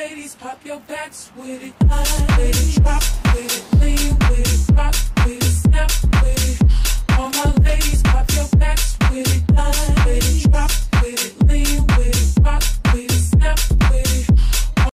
Ladies, pop your backs with it, high with it, drop with it, lean with it, rock with it, snap with it. All my ladies, pop your backs with it, high with it, drop